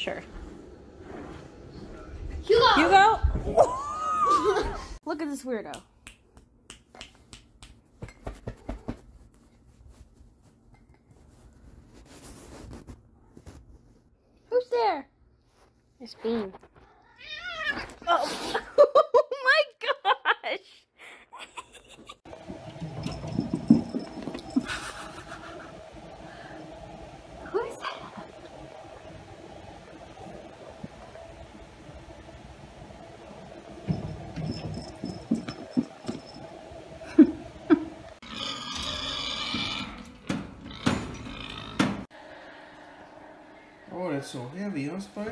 Sure. Hugo! Hugo? Look at this weirdo. Who's there? It's Bean. Oh, oh my gosh! Who is that? oh, that's so heavy, huh, Spider?